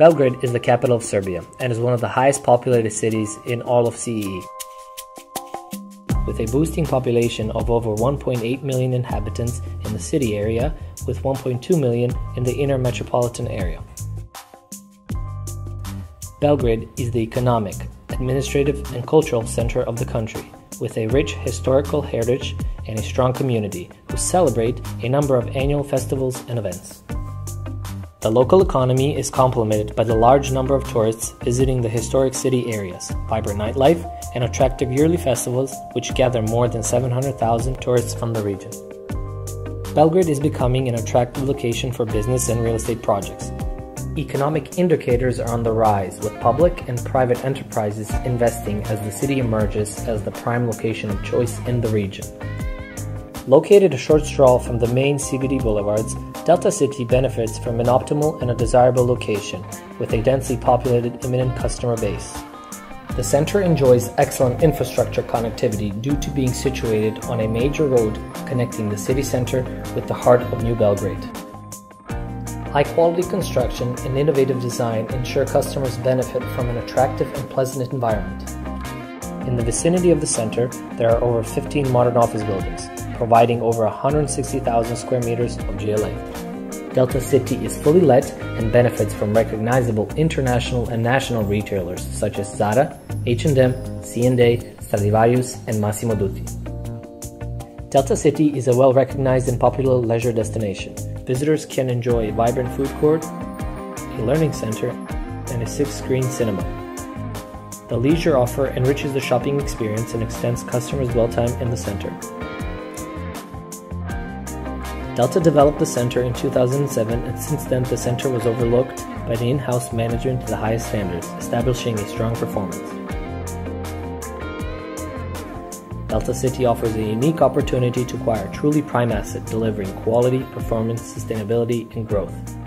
Belgrade is the capital of Serbia and is one of the highest populated cities in all of CEE. With a boosting population of over 1.8 million inhabitants in the city area, with 1.2 million in the inner metropolitan area. Belgrade is the economic, administrative, and cultural center of the country, with a rich historical heritage and a strong community who celebrate a number of annual festivals and events. The local economy is complemented by the large number of tourists visiting the historic city areas, vibrant nightlife, and attractive yearly festivals which gather more than 700,000 tourists from the region. Belgrade is becoming an attractive location for business and real estate projects. Economic indicators are on the rise, with public and private enterprises investing as the city emerges as the prime location of choice in the region. Located a short stroll from the main CBD boulevards, Delta City benefits from an optimal and a desirable location, with a densely populated imminent customer base. The center enjoys excellent infrastructure connectivity due to being situated on a major road connecting the city center with the heart of New Belgrade. High quality construction and innovative design ensure customers benefit from an attractive and pleasant environment. In the vicinity of the center, there are over 15 modern office buildings, providing over 160,000 square meters of GLA. Delta City is fully let and benefits from recognizable international and national retailers such as Zara, H&M, C&A, Stradivarius, and Massimo Dutti. Delta City is a well-recognized and popular leisure destination. Visitors can enjoy a vibrant food court, a learning center, and a six-screen cinema. The leisure offer enriches the shopping experience and extends customers' dwell time in the center. Delta developed the center in 2007 and since then the center was overlooked by the in-house management to the highest standards, establishing a strong performance. Delta City offers a unique opportunity to acquire truly prime asset delivering quality, performance, sustainability, and growth.